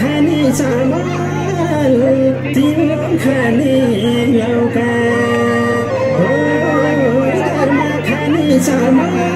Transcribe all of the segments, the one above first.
खाने चामल तिम्रो खाने लौका हो खाने चामल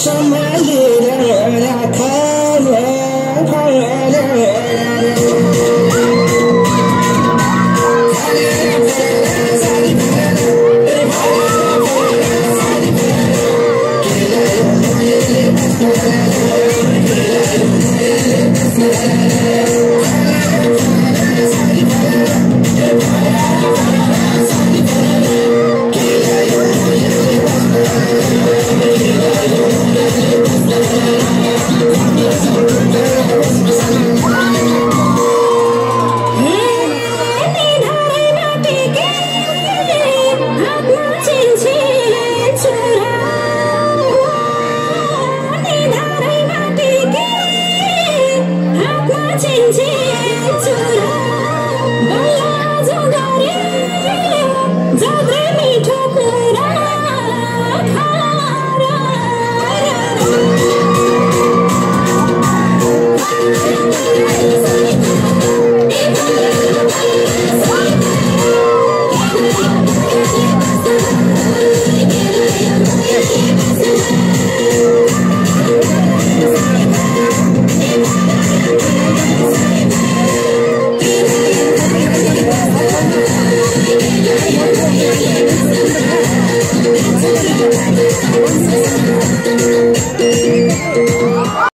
Somebody that